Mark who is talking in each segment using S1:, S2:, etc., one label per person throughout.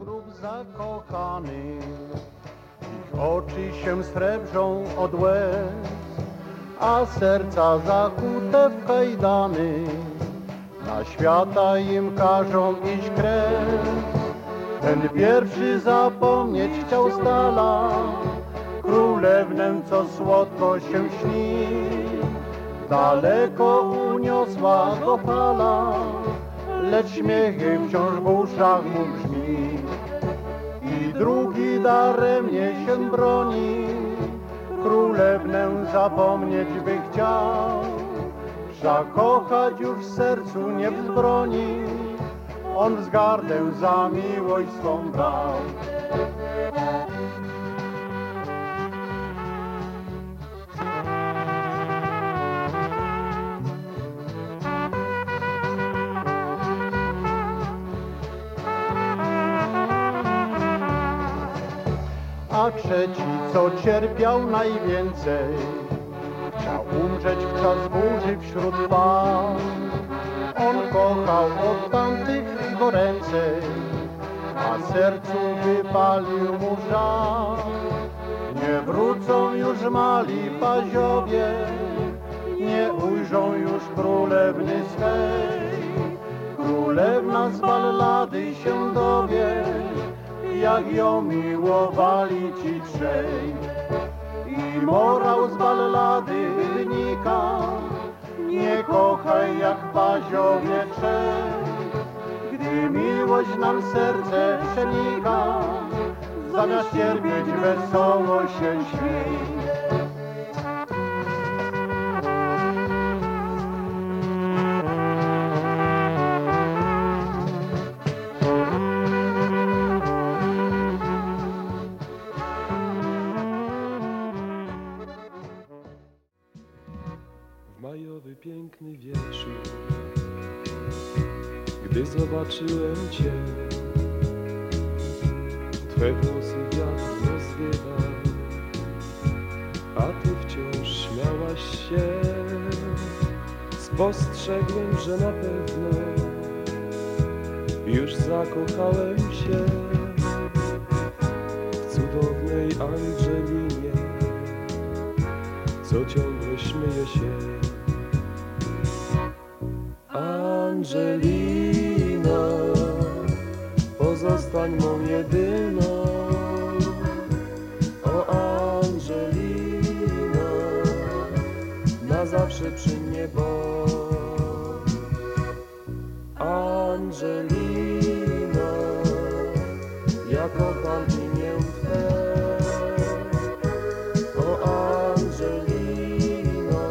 S1: grób zakochany. Ich oczy się srebrzą od łez, a serca zakute w kajdany. Na świata im każą iść kres. Ten pierwszy zapomnieć chciał stala, królewnę, co słodko się śni. Daleko uniosła go fala, lecz śmiechy wciąż w uszach mu brzmi. Daremnie się broni, królewnę zapomnieć by chciał. Zakochać już w sercu nie wzbroni, on wzgardę za miłość swą brał. Trzeci, co cierpiał najwięcej, chciał umrzeć w czas burzy wśród pan. On kochał od tamtych goręcej, a sercu wypalił mu żal. Nie wrócą już mali paziowie, nie ujrzą już królewny swej. Królewna z ballady się dowie, jak ją miłowali ci trzej. I morał z ballady wynika, nie kochaj jak paziowie. Gdy miłość nam serce przenika, zamiast cierpieć wesoło się śmiej.
S2: Zobaczyłem Cię, Twe włosy wiatr rozwiewał, a Ty wciąż śmiałaś się. Spostrzegłem, że na pewno już zakochałem się w cudownej Angelinie przy mnie bądź. Angelino, ja kocham imię Twe. O Angelino,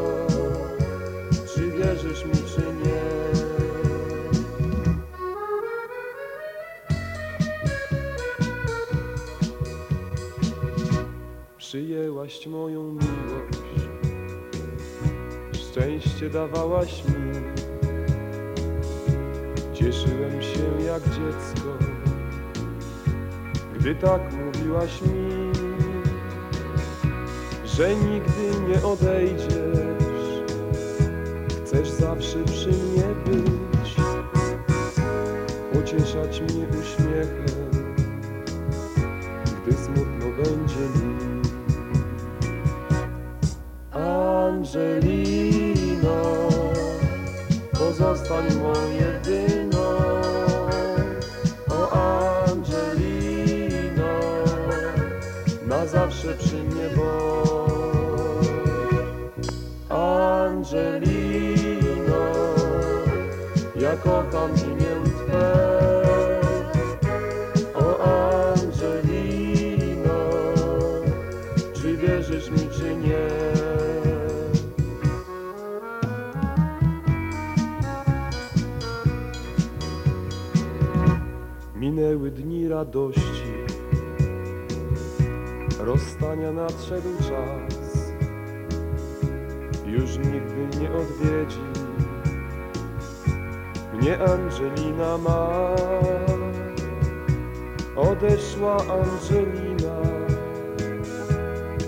S2: czy wierzysz mi, czy nie? Przyjęłaś moją miłość, szczęście dawałaś mi. Cieszyłem się jak dziecko, gdy tak mówiłaś mi że nigdy nie odejdziesz. Chcesz zawsze przy mnie być, pocieszać mnie uśmiechem, gdy smutno będzie mi. Angelino, pozostań mą jedyną. O Angelino, na zawsze przy mnie bądź. Angelino, ja kocham Minęły dni radości, rozstania nadszedł czas. Już nigdy nie odwiedzi mnie Angelina ma. Odeszła Angelina,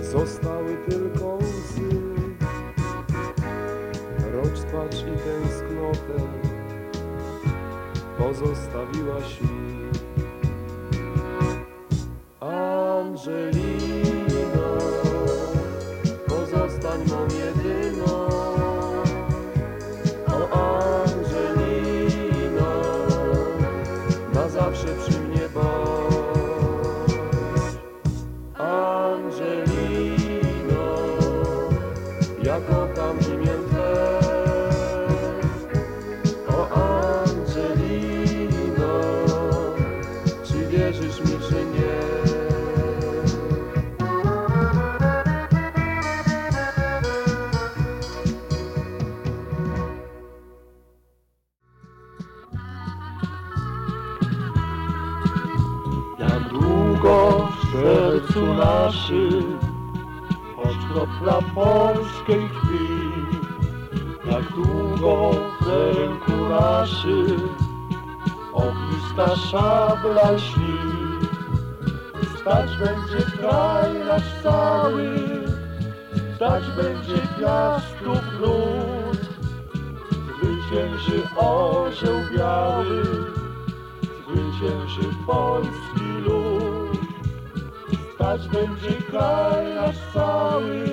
S2: zostały tylko łzy. Rozpacz i tęsknotę pozostawiłaś mi.
S3: Sercu naszym, choć kropla polskiej krwi, jak długo w ręku naszym, ognista szabla śni. Stać będzie kraj nasz cały, stać będzie piastów gród, zwycięży orzeł biały zwycięży polski lud. Stać będzie kraj nasz cały,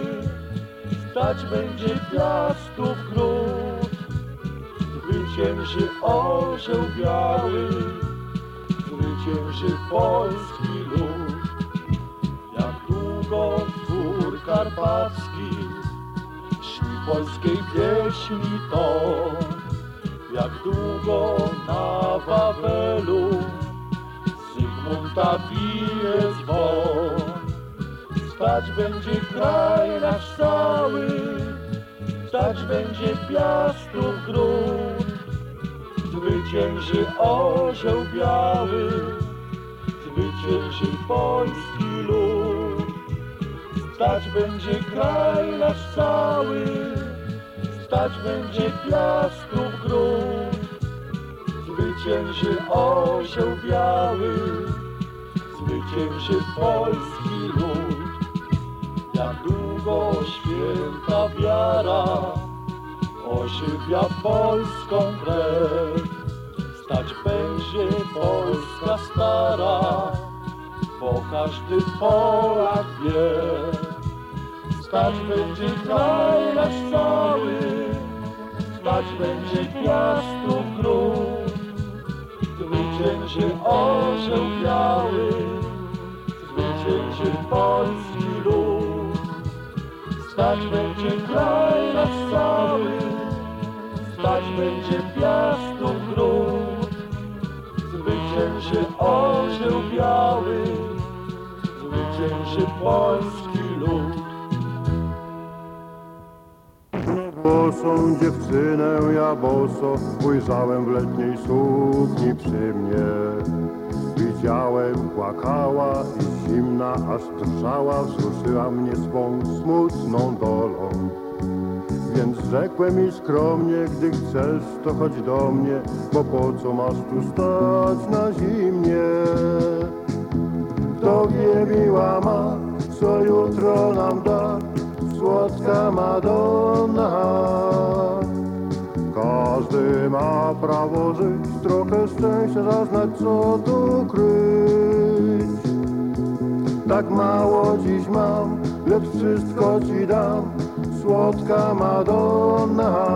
S3: stać będzie piastów gród. Zwycięży orzeł biały, zwycięży polski lud. Jak długo twór karpacki śni polskiej pieśni ton. Jak długo na Wawelu Zygmunta bije dzwon Stać będzie kraj nasz cały Stać będzie piastów gród Zwycięży orzeł biały Zwycięży polski lud Stać będzie kraj nasz cały Stać będzie piastów gród, zwycięży orzeł biały, zwycięży polski. Jak długo święta wiara ożywia polską krew, stać będzie Polska stara, bo każdy Polak wie. Stać będzie kraj nasz cały, stać będzie piastów gród. Zwycięży orzeł biały, zwycięży polski lud. Stać będzie kraj nasz cały, stać będzie piastów gród. Zwycięży orzeł biały, zwycięży polski lud.
S4: Bosą dziewczynę ja boso ujrzałem w letniej sukni przy mnie. Widziałem, płakała i zimna aż drżała, wzruszyła mnie swą smutną dolą. Więc rzekłem jej skromnie, gdy chcesz, to chodź do mnie, bo po co masz tu stać na zimnie? Kto wie, miła ma, co jutro nam da, słodka Madonna. Każdy ma prawo żyć, trochę szczęścia zaznać, co tu kryć. Tak mało dziś mam, lecz wszystko ci dam, słodka Madonna.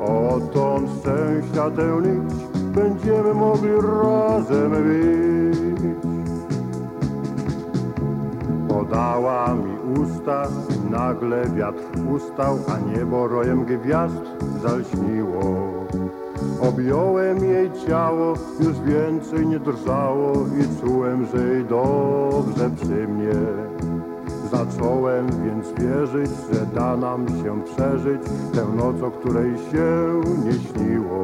S4: Odtąd szczęścia tę nić będziemy mogli razem być. Podała mi usta, nagle wiatr ustał, a niebo rojem gwiazd zalśniło. Objąłem jej ciało, już więcej nie drżało i czułem, że jej dobrze przy mnie. Zacząłem więc wierzyć, że da nam się przeżyć tę noc, o której się nie śniło.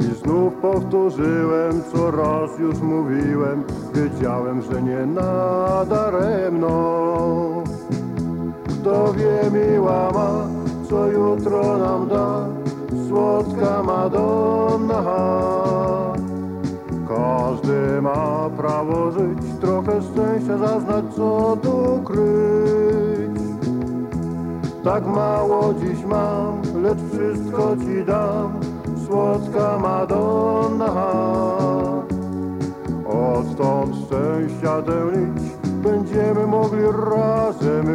S4: I znów powtórzyłem, co raz już mówiłem, wiedziałem, że nie nadaremno. Kto wie, miła ma, co jutro nam da, słodka Madonna. Każdy ma prawo żyć, trochę szczęścia zaznać, co tu kryć. Tak mało dziś mam, lecz wszystko ci dam, słodka Madonna. Odtąd szczęścia tę będziemy mogli razem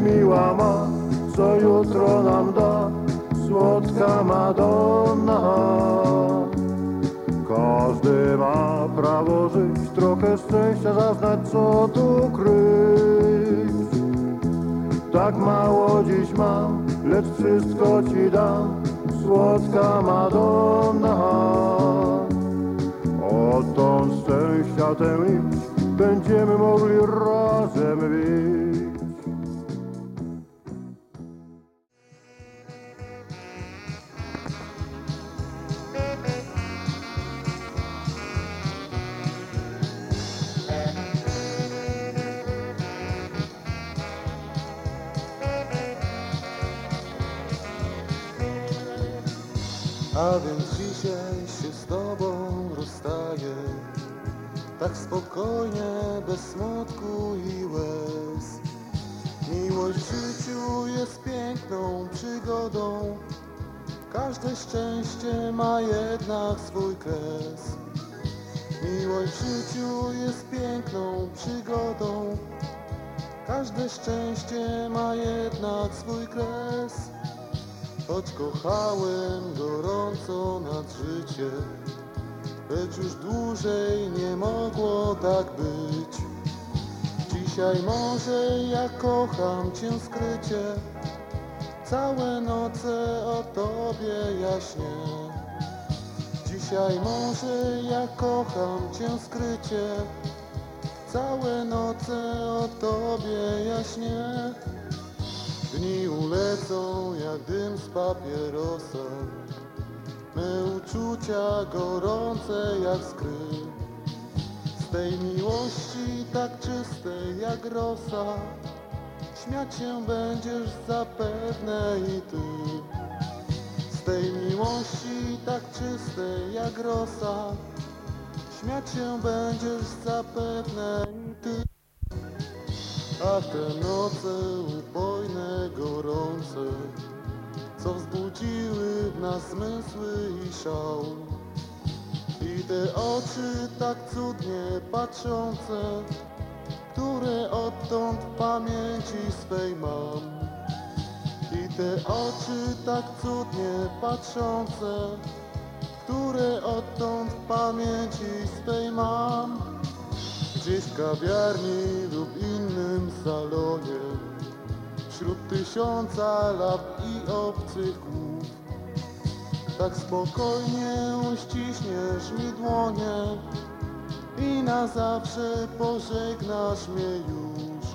S4: być. jutro nam da słodka Madonna. Każdy ma prawo żyć, trochę szczęścia zaznać, co tu kryć. Tak mało dziś mam, lecz wszystko ci dam, słodka Madonna. Odtąd szczęścia tę nić będziemy mogli razem być.
S5: Tak spokojnie, bez smutku i łez. Miłość w życiu jest piękną przygodą. Każde szczęście ma jednak swój kres. Miłość w życiu jest piękną przygodą. Każde szczęście ma jednak swój kres. Choć kochałem gorąco nad życie Lecz już dłużej nie mogło tak być. Dzisiaj może ja kocham Cię skrycie. Całe noce o Tobie jaśnie. Dzisiaj może ja kocham Cię skrycie. Całe noce o Tobie jaśnie. Dni ulecą jak dym z papierosa uczucia gorące jak skry. Z tej miłości tak czystej jak rosa. Śmiać się będziesz zapewne i ty. Z tej miłości tak czystej jak rosa. Śmiać się będziesz zapewne i ty. A te noce upojne, gorące, co wzbudziły w nas zmysły i szał. I te oczy tak cudnie patrzące, które odtąd w pamięci swej mam. I te oczy tak cudnie patrzące, które odtąd w pamięci swej mam. Gdzieś w kawiarni lub innym salonie Wśród tysiąca lat i obcych głów Tak spokojnie uściśniesz mi dłonie I na zawsze pożegnasz mnie już.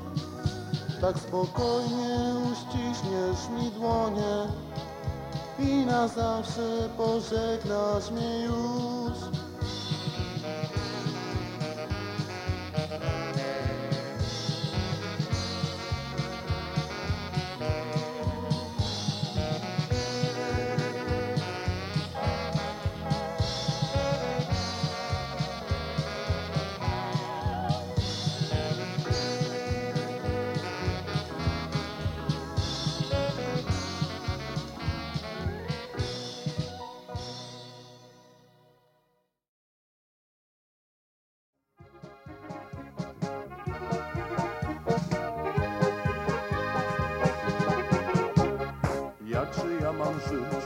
S5: Tak spokojnie uściśniesz mi dłonie I na zawsze pożegnasz mnie już
S6: Jakże ja mam żyć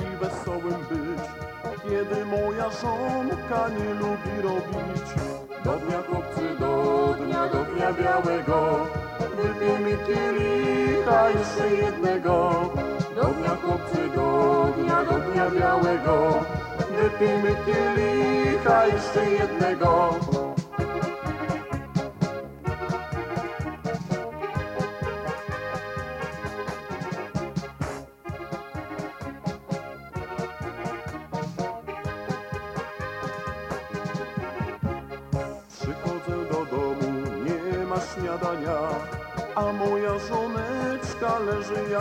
S6: i wesołym być, kiedy moja żonka nie lubi robić? Do dnia chłopcy, do dnia, do dnia białego, wypijmy kielicha jeszcze jednego. Do dnia chłopcy, do dnia, do dnia białego, wypijmy kielicha jeszcze jednego.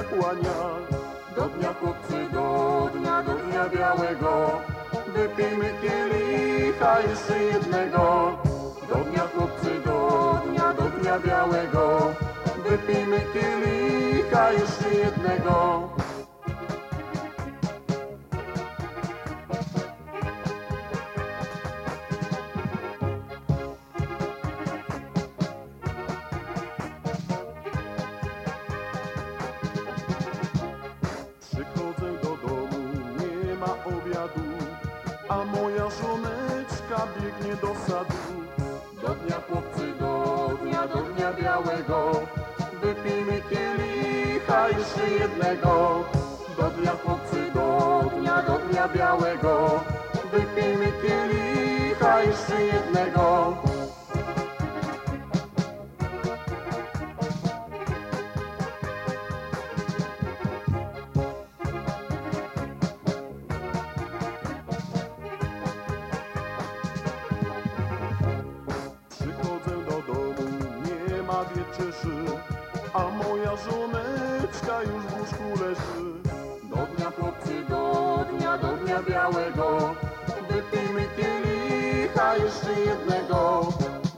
S6: Leży jak łania. Do dnia chłopcy, do dnia, do dnia białego, wypijmy kielicha jeszcze jednego. Do dnia chłopcy, do dnia, do dnia białego, wypijmy kielicha jeszcze jednego.
S7: prawie cieszy, a moja żoneczka już w łóżku leży. Do dnia chłopcy, do dnia, do dnia białego, wypijmy kielicha jeszcze jednego.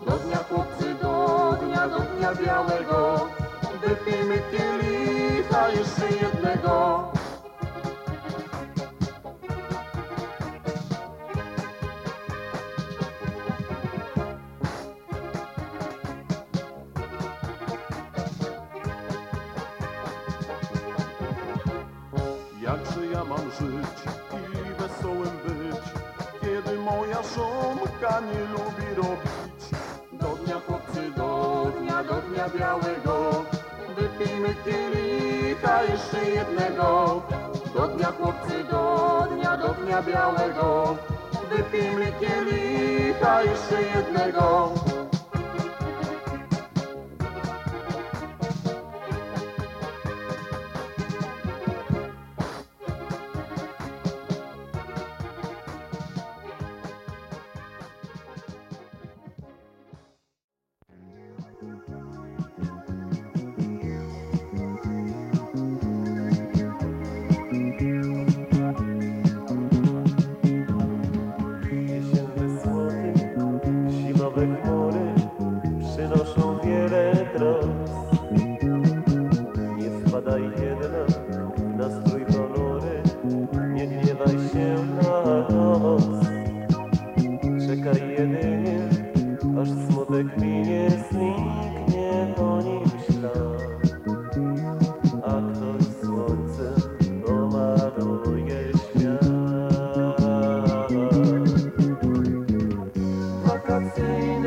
S7: Do dnia chłopcy, do dnia, do dnia białego, wypijmy kielicha jeszcze jednego. nocami lubi robić. Do dnia chłopcy, do dnia, do dnia białego, wypijmy kielicha jeszcze jednego. Do dnia chłopcy, do dnia, do dnia białego, wypijmy kielicha jeszcze jednego.
S8: same.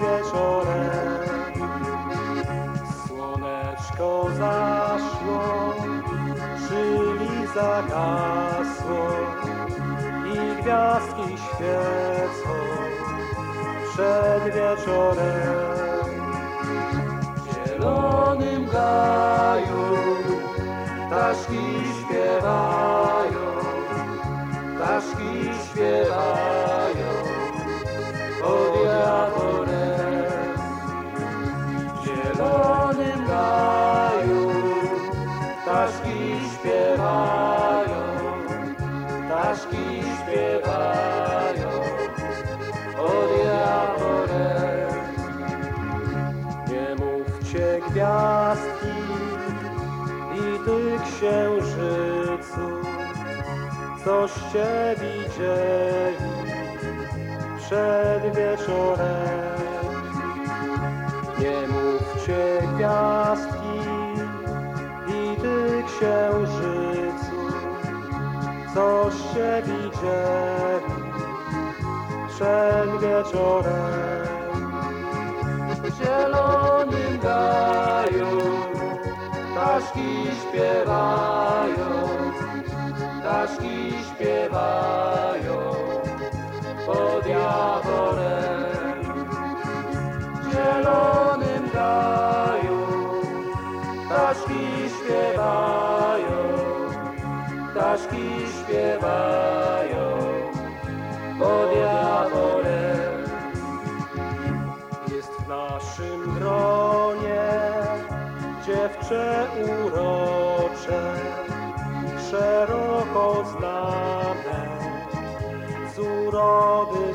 S8: Wieczorem. Słoneczko zaszło, czyli zagasło i gwiazdki świecą przed wieczorem. W zielonym gaju ptaszki śpiewają, coście widzieli przed wieczorem. Nie mówcie gwiazdki i ty księżycu, coście widzieli przed wieczorem. W zielonym gaju ptaszki śpiewają, ptaszki śpiewają pod jaworem. W zielonym gaju ptaszki śpiewają, ptaszki śpiewają pod jaworem. Jest w naszym gronie dziewczę urocze, szeroko znane z urody.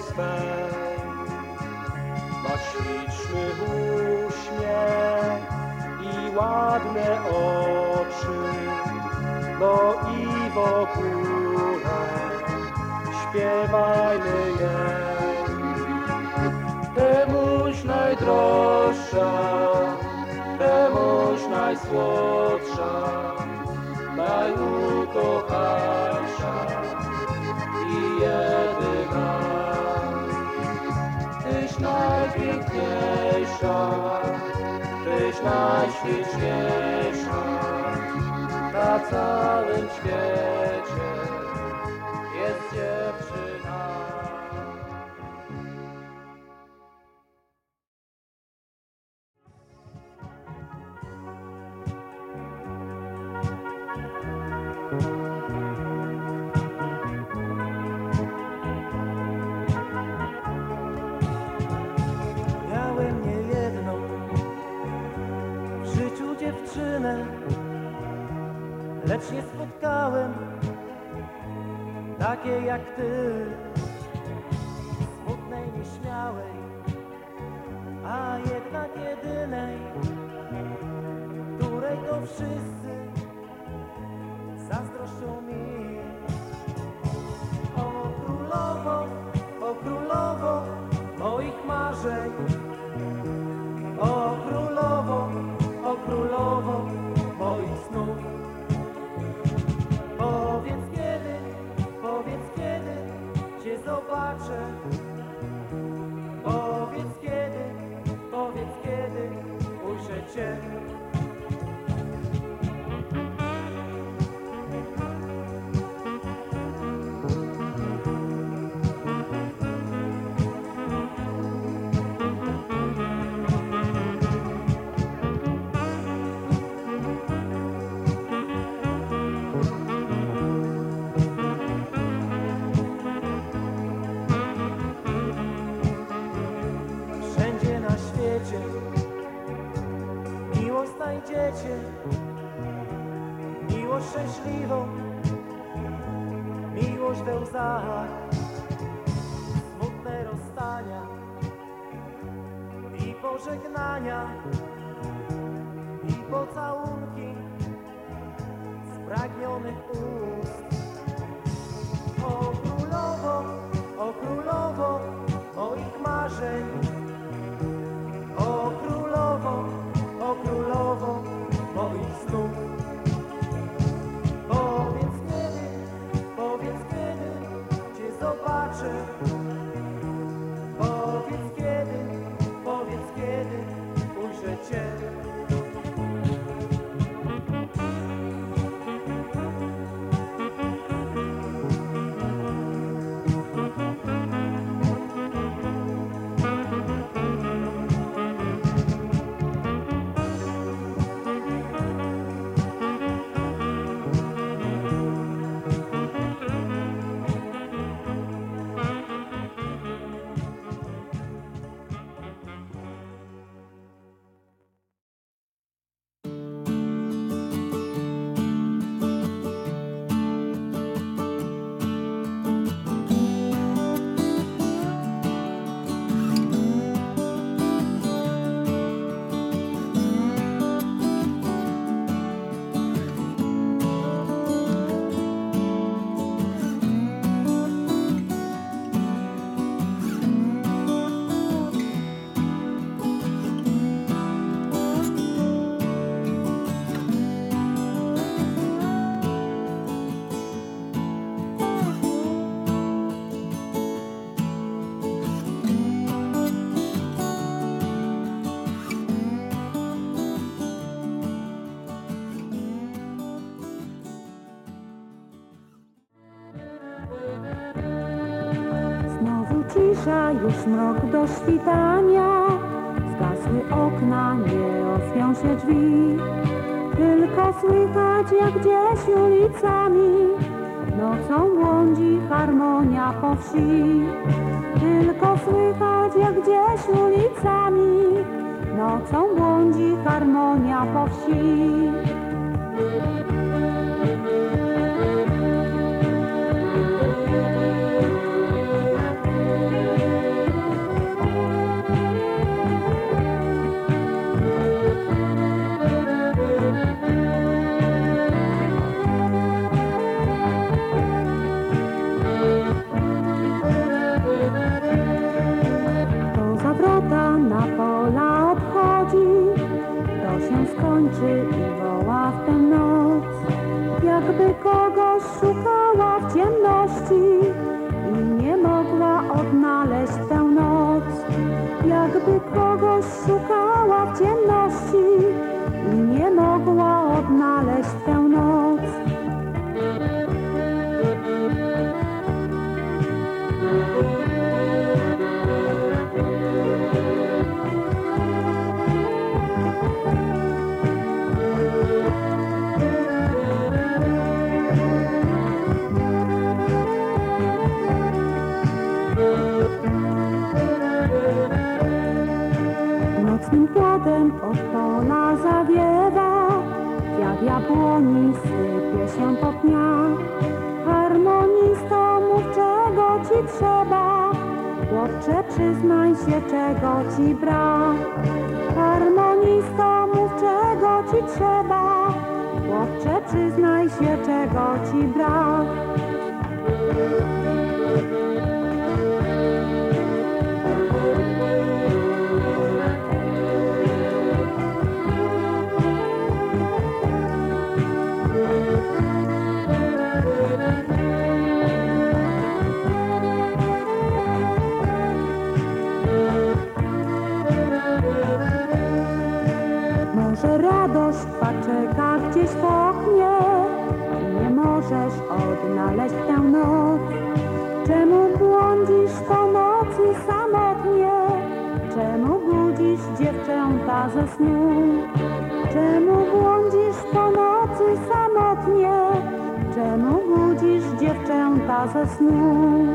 S8: Ma śliczny uśmiech i ładne oczy, no i w ogóle śpiewajmy jej. Temuś najdroższa, temuś najsłodsza, najukochańsza i jedyna. Tyś najpiękniejsza, tyś najśliczniejsza na całym świecie jest dziewczyna.
S9: Takiej jak už ve lzách smutné rozstania i pożegnania.
S10: Zbliża już mrok do świtania. Zgasły okna, nie otwią się drzwi. Tylko słychać jak gdzieś ulicami Nocą błądzi harmonia po wsi Tylko słychać jak gdzieś ulicami Nocą błądzi harmonia po wsi Yes, odnaleźć tę noc. Czemu błądzisz po nocy samotnie? Czemu budzisz dziewczęta ze snu? Czemu błądzisz po nocy samotnie? Czemu budzisz dziewczęta ze snu?